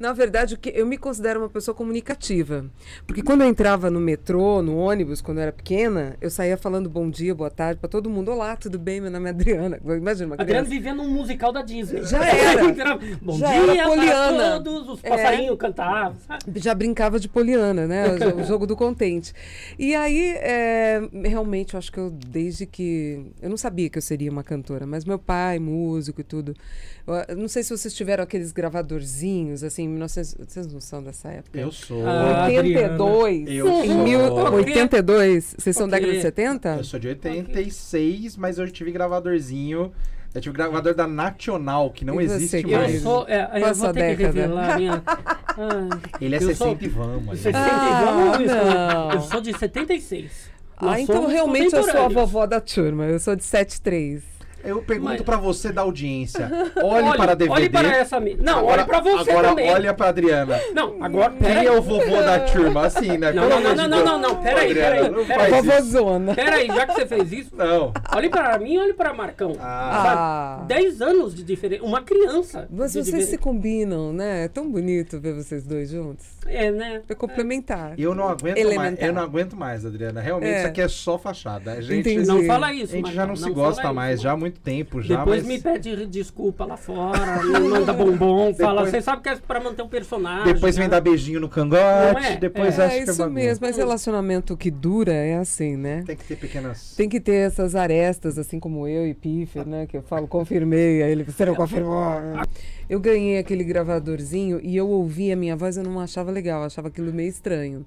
Na verdade, eu me considero uma pessoa comunicativa. Porque quando eu entrava no metrô, no ônibus, quando eu era pequena, eu saía falando bom dia, boa tarde para todo mundo. Olá, tudo bem? Meu nome é Adriana. Imagina uma Adriana vivendo um musical da Disney. Já era. bom Já dia era Poliana. todos. Os passarinhos cantavam. sabe? já brincava de Poliana, né? O, jo- o jogo do contente. E aí, é, realmente, eu acho que eu, desde que. Eu não sabia que eu seria uma cantora, mas meu pai, músico e tudo. Eu, não sei se vocês tiveram aqueles gravadorzinhos, assim, 1900. Vocês não são dessa época? Eu sou. Ah, 82. Eu em sou. mil- Ok. 82. Vocês são Ok. década de 70? Eu sou de 86, mas eu tive gravadorzinho. Eu tive gravador da Nacional, que não E existe que Eu mais. Mas- sou. É, eu vou ter que década? revelar a minha. Ai, Ele é eu 60 sou- e vamos. 60 Ah, vamos, não. Eu sou de 76. Nós Ah, então somos realmente eu sou a vovó da turma. Eu sou de 73. Eu pergunto Mas- pra você da audiência. Olhe, para a DVD. Olhe para essa. Não, Agora- olhe para você agora também. olha pra Adriana. Não, agora. Quem é o vovô da turma? Assim, né? Não, não, não, não, Deus. não, não, peraí, peraí, não peraí. faz isso. Vovozona. Peraí, já que você fez isso, Não. olhe para mim olhe para Marcão. Ah. Sabe? 10 anos de diferença. Uma criança. Mas vocês diferença. se combinam, né? É tão bonito ver vocês dois juntos. É, né? É complementar. Eu não aguento mais. Elementar. Eu não aguento mais, Adriana. Realmente É. isso aqui é só fachada. A gente, Entendi. Não fala isso. a gente já Marcão, não se gosta isso. mais, já há muito tempo já. Depois mas... me pede desculpa lá fora, me manda bombom, fala, Depois- você sabe que é pra manter o personagem. Depois vem né? dar beijinho no cangote, é? depois É, acha que é isso bagunça. mesmo, mas relacionamento que dura é assim, né? Tem que ter pequenas. Tem que ter essas arestas, assim como eu e Piffer, né? Que eu falo, confirmei, aí ele, você não confirmou. Eu ganhei aquele gravadorzinho e eu ouvia a minha voz, eu não achava legal, achava aquilo meio estranho.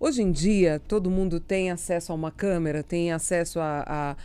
Hoje em dia, todo mundo tem acesso a uma câmera, tem acesso a, a,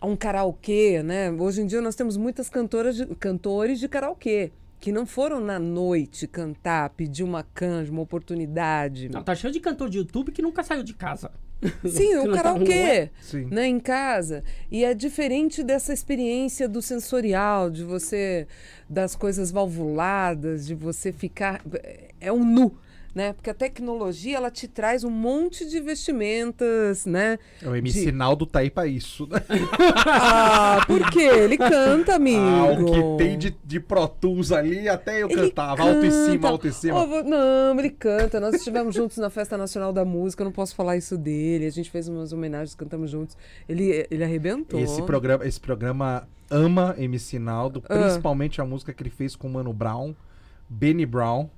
a um karaokê, né? Hoje em dia nós temos muitas cantoras de- cantores de karaokê que não foram na noite cantar, pedir uma canja, uma oportunidade. Não, tá cheio de cantor de YouTube que nunca saiu de casa. Sim, o tá- karaokê, é? Sim. né, em casa. E é diferente dessa experiência do sensorial, de você, das coisas valvuladas, de você ficar. É um nu. Né? Porque a tecnologia ela te traz um monte de vestimentas, né? É o MC De- Naldo tá aí pra isso. né? Ah, por quê? Ele canta, amigo. Ah, o que tem de, de Pro Tools ali, até eu Ele cantava. Alto em cima, canta. alto em cima. Oh, não, ele canta. Nós estivemos juntos na Festa Nacional da Música, eu não posso falar isso dele. A gente fez umas homenagens, cantamos juntos. Ele, ele arrebentou. Esse programa, esse programa ama MC Naldo, Ah. principalmente a música que ele fez com o Mano Brown, Benny Brown,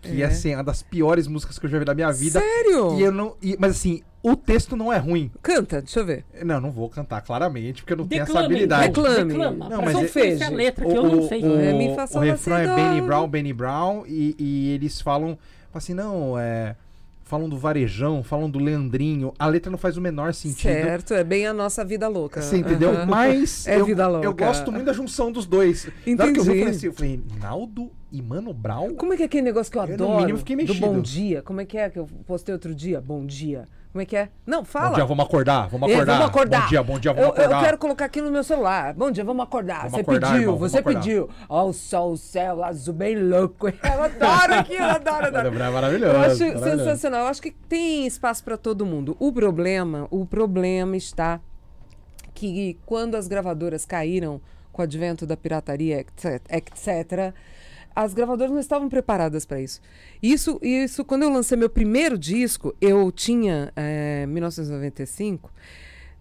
que é, É. assim, uma das piores músicas que eu já vi na minha vida. Sério? E eu não, e- mas assim, o texto não é ruim. Canta, deixa eu ver. Não, não vou cantar claramente, porque eu não tenho essa Declame, habilidade. Reclame. Declama. Não, mas é- fez a letra, que eu não sei. O, É, mi, fá, o refrão é. Benny Brown, Benny Brown, e, e eles falam assim, não, é. Falam do varejão, falam do Leandrinho. A letra não faz o menor sentido. Certo, é bem a nossa vida louca. Você entendeu? Aham. Mas É eu, vida louca. eu gosto muito da junção dos dois. Hora que eu vi, Entendi. assim, eu falei, Naldo e Mano Brown? Como é que é aquele negócio que eu Eu, no adoro? mínimo, fiquei do mexido. bom dia. Como é que é que eu postei outro dia? Bom dia. Como é que é? Não, fala. Bom dia, vamos acordar, vamos É, acordar. vamos acordar. Bom dia, bom dia, vamos eu, acordar. Eu quero colocar aqui no meu celular. Bom dia, vamos acordar. Vamos você acordar, pediu, irmão, você acordar. pediu. Ó, o sol, o céu azul, bem louco. Eu adoro aquilo, eu adoro, adoro. É maravilhoso. Eu acho maravilhoso. sensacional. Eu acho que tem espaço para todo mundo. O problema, o problema está que quando as gravadoras caíram com o advento da pirataria, etc, etc, as gravadoras não estavam preparadas para isso. Isso, isso, quando eu lancei meu primeiro disco, eu tinha, eh, 1995,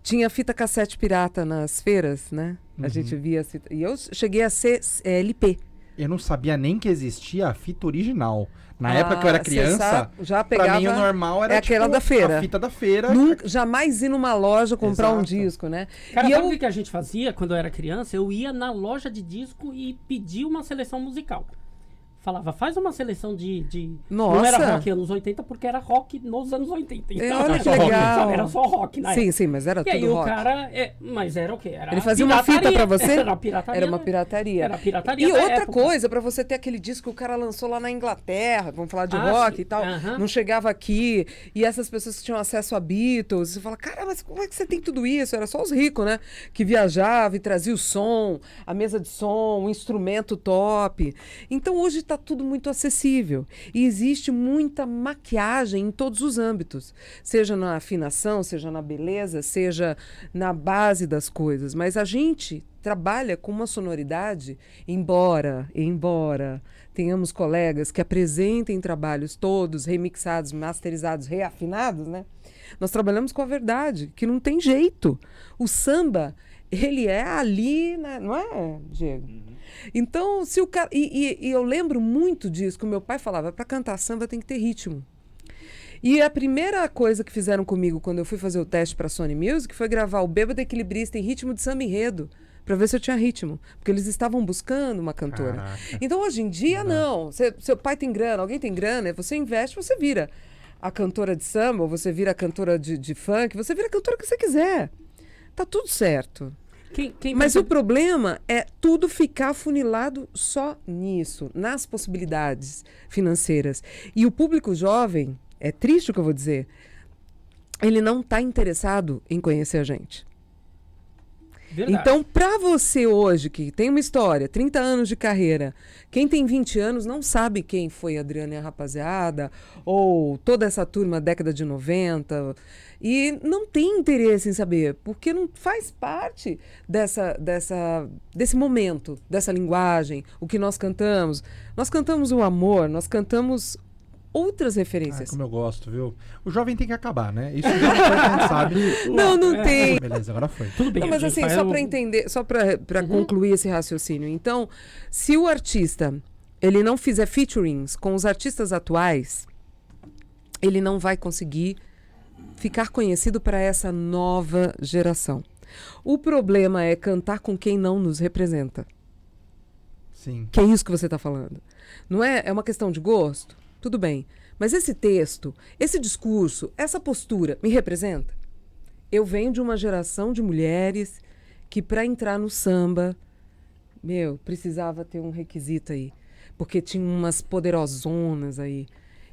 tinha fita cassete pirata nas feiras, né? A gente via as fita, E eu cheguei a ser eh, LP. Eu não sabia nem que existia a fita original. Na época que eu era Ah, criança, sabe, já pra mim o pegava- normal era é aquela tipo, da feira. a fita da feira. Nunca, jamais ir numa loja comprar um Exato. disco, né? Cara, e sabe eu, o que que a gente fazia quando eu era criança? Eu ia na loja de disco e pedia uma seleção musical. Falava, faz uma seleção de. de... Não Nossa. era rock anos 80, porque era rock nos anos 80. Então, É, olha era que só rock, legal. sabe? Era só rock, né? sim, sim, mas era E aí tudo o rock. cara. É, mas era o quê? Era Ele fazia uma fita pirataria. pra você? Era pirataria. Era uma pirataria. Era pirataria E outra época. coisa, pra você ter aquele disco que o cara lançou lá na Inglaterra, vamos falar de Ah, rock sim. e tal, Aham. não chegava aqui, e essas pessoas que tinham acesso a Beatles, você fala, cara, mas como é que você tem tudo isso? Era só os ricos, né? Que viajava e trazia o som, a mesa de som, um instrumento top. Então hoje está tudo muito acessível. E existe muita maquiagem em todos os âmbitos, seja na afinação, seja na beleza, seja na base das coisas. Mas a gente trabalha com uma sonoridade, embora, embora tenhamos colegas que apresentem trabalhos todos remixados, masterizados, reafinados, né? Nós trabalhamos com a verdade, que não tem jeito. O samba, ele é ali, né? não é, Diego? Então, se o cara. E, e- e eu lembro muito disso, que o meu pai falava: para cantar samba tem que ter ritmo. E a primeira coisa que fizeram comigo quando eu fui fazer o teste para Sony Music foi gravar o Bêbado Equilibrista em ritmo de samba enredo, para ver se eu tinha ritmo. Porque eles estavam buscando uma cantora. Caraca. Então, hoje em dia, não. Cê- seu pai tem grana, alguém tem grana, você investe, você vira a cantora de samba, ou você vira a cantora de, de funk, você vira a cantora que você quiser. Tá tudo certo. Quem, quem Mas o percebe- problema é tudo ficar funilado só nisso, nas possibilidades financeiras. E o público jovem, é triste o que eu vou dizer, ele não está interessado em conhecer a gente. Verdade. Então, para você hoje, que tem uma história, 30 anos de carreira, quem tem 20 anos não sabe quem foi Adriana e a rapaziada, ou toda essa turma década de 90, e não tem interesse em saber, porque não faz parte dessa, dessa, desse momento, dessa linguagem, o que nós cantamos. Nós cantamos o amor, nós cantamos outras Ah, referências. como eu gosto, viu? O jovem tem que acabar, né? Isso já foi, gente sabe. não, não É. tem. Beleza, agora foi. Tudo bem. Não, mas assim, só para entender, só para Uhum. concluir esse raciocínio. Então, se o artista ele não fizer featurings com os artistas atuais, ele não vai conseguir ficar conhecido para essa nova geração. O problema é cantar com quem não nos representa. Sim. Que é isso que você está falando. Não é? É uma questão de gosto? Tudo bem. Mas esse texto, esse discurso, essa postura me representa? Eu venho de uma geração de mulheres que, para entrar no samba, meu, precisava ter um requisito aí. Porque tinha umas poderosonas aí.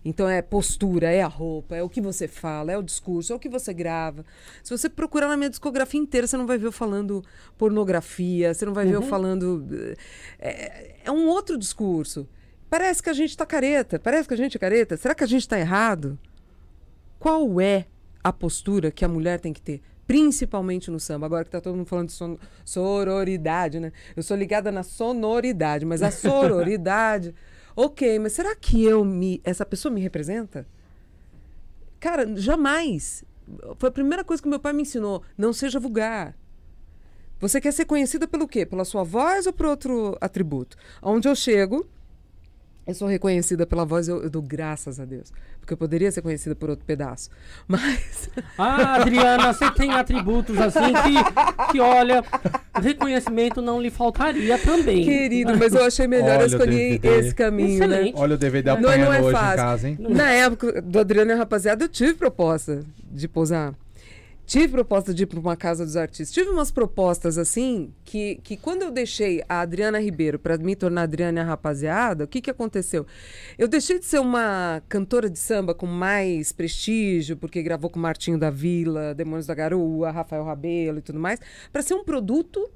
Então é postura, é a roupa, é o que você fala, é o discurso, é o que você grava. Se você procurar na minha discografia inteira, você não vai ver eu falando pornografia, você não vai ver eu falando. É, é um outro discurso. Parece que a gente tá careta, parece que a gente é careta. Será que a gente tá errado? Qual é a postura que a mulher tem que ter? Principalmente no samba. Agora que tá todo mundo falando de son- sororidade, né? Eu sou ligada na sonoridade, mas a sororidade. ok, mas será que eu me. Essa pessoa me representa? Cara, jamais. Foi a primeira coisa que meu pai me ensinou. Não seja vulgar. Você quer ser conhecida pelo quê? Pela sua voz ou por outro atributo? Onde eu chego, eu sou reconhecida pela voz, eu, eu dou graças a Deus. Porque eu poderia ser conhecida por outro pedaço. Mas. Ah, Adriana, você tem atributos assim que, que, olha, reconhecimento não lhe faltaria também. Querido, mas eu achei melhor Olha eu escolher esse caminho, né? Excelente. Olha o DVD Não, apanhando não é hoje fácil. em casa, hein? Na época do Adriano e a Rapaziada, eu tive proposta de posar. Tive proposta de ir para uma casa dos artistas. Tive umas propostas assim que, que quando eu deixei a Adriana Ribeiro para me tornar Adriana a Rapaziada, o que, que aconteceu? Eu deixei de ser uma cantora de samba com mais prestígio, porque gravou com Martinho da Vila, Demônios da Garoa, Rafael Rabelo e tudo mais, para ser um produto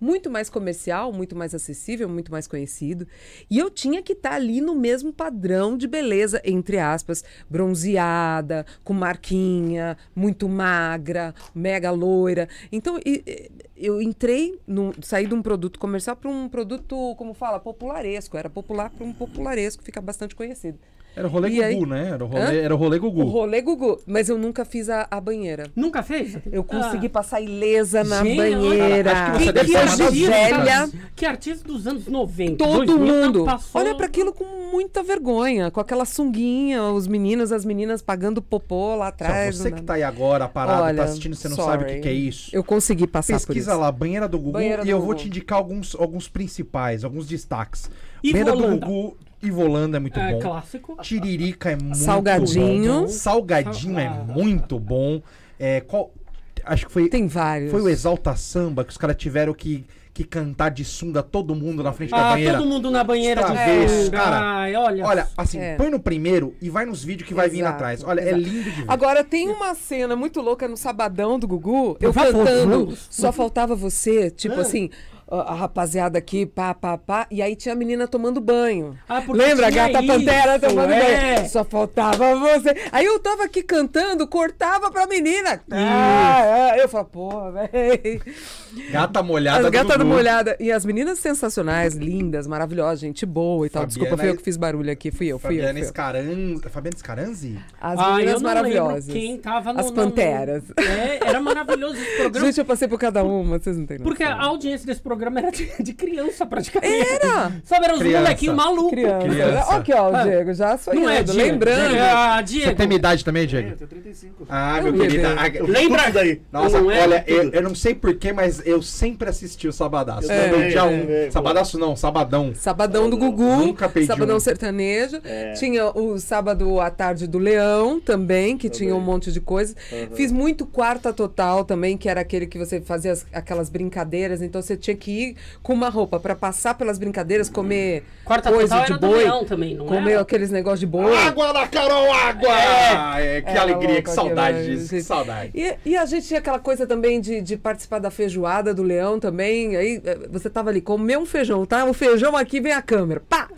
muito mais comercial, muito mais acessível, muito mais conhecido. E eu tinha que estar ali no mesmo padrão de beleza, entre aspas, bronzeada, com marquinha, muito magra, mega loira. Então, eu entrei, no, saí de um produto comercial para um produto, como fala, popularesco. Era popular para um popularesco, fica bastante conhecido. Era o rolê E Gugu, aí- né? Era o rolê, Hã? era o rolê O Gugu. rolê Gugu. Mas eu nunca fiz a, a banheira. Nunca fez? Eu consegui Ah. passar ilesa na Gente, banheira. acho que você E deve que ser a uma das Gisélia... únicas. Que artista dos anos 90, Todo 2000, não mundo. passou- Olha para aquilo com muita vergonha, com aquela sunguinha, os meninos, as meninas pagando popô lá Só atrás. você né? que tá aí agora parado, Olha, tá assistindo, você não sabe o que, sorry. que é isso. Eu consegui passar por Pesquisa lá, banheira do Gugu, Banheira e do eu vou Gugu. te indicar alguns, alguns principais, alguns destaques. Ivo banheira do Gugu, Ivolanda é muito É bom. clássico. Tiririca é muito Salgadinho. bom. Salgadinho é Ah. muito bom. É, qual- acho que foi, Tem vários. foi o Exalta Samba que os caras tiveram que, que cantar de sunga todo mundo na frente da Ah, banheira. todo mundo na banheira de Travesso, sunga. cara. Ai, olha. Olha, assim, É. põe no primeiro e vai nos vídeos que vai vir Exato, atrás. Olha, é exato. lindo de ver. Agora tem uma cena muito louca no sabadão do Gugu, eu favor, cantando vamos. Só Faltava Você, tipo Ah. assim, a, rapaziada aqui, pá, pá, pá. E aí tinha a menina tomando banho. Ah, Lembra? A gata pantera isso, tomando é. banho. Só faltava você. Aí eu tava aqui cantando, cortava pra menina. Ah, ah, eu falo, pô, velho. Gata molhada As Dudu. molhada. E as meninas sensacionais, lindas, maravilhosas, gente boa e tal. Desculpa, fui eu que fiz barulho aqui. Fui eu, fui eu. Fabiana Fui eu. Scaranzi. Fabiana Scaranzi? As Ah, meninas eu não maravilhosas. quem tava no... As no- no- panteras. É, era maravilhoso esse programa. Gente, eu passei por cada uma, vocês não têm noção. Porque a audiência desse programa era de, de criança, praticamente. Era! Sabe, eram os Criança. molequinhos malucos. Criança. Criança. Aqui, ó, o Ah, Diego, já Não sonhando, é, Diego? lembrando. É, ah, Você Diego. tem minha idade também, É, Diego? eu tenho 35. Ah, meu querido. Ah, Lembra daí? Nossa, Não é? olha, eu, eu não sei porquê, mas eu sempre assisti o Sabadaço. Eu também, é, um. é, Sabadaço não, Sabadão. Sabadão do Gugu, Nunca perdi Sabadão um. Sertanejo. É. Tinha o sábado à tarde do Leão também, que tinha um monte de coisa. Fiz muito quarta total também, que era aquele que você fazia as- aquelas brincadeiras. Então você tinha que ir com uma roupa pra passar pelas brincadeiras, comer Quarta coisa total de era do boi, Leão também, não comer era? aqueles negócios de boi. Água na Carol, água! É, que Era alegria, louco que saudade aquilo, disso, que saudade. E, e a gente tinha aquela coisa também de, de participar da feijoada do leão também. Aí eh, você tava ali, comeu um feijão, tá? O feijão aqui vem a câmera. Pá!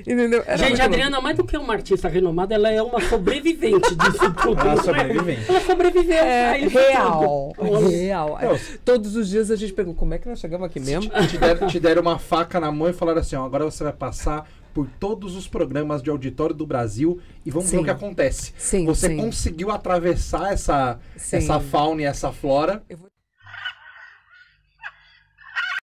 Entendeu? Era Gente, a. Adriana, mais do que uma artista renomada, ela é uma sobrevivente disso tudo. Ela não é? sobrevivente. Ela sobreviveu. É real. tudo. Real. Não. Todos os dias a gente pergunta, como é que nós chegamos aqui mesmo? Te deram, te deram uma faca na mão e falaram assim: ó, agora você vai passar por todos os programas de auditório do Brasil e vamos ver Sim. o que acontece. Sim, você sim. conseguiu atravessar essa, essa fauna e essa flora. Eu vou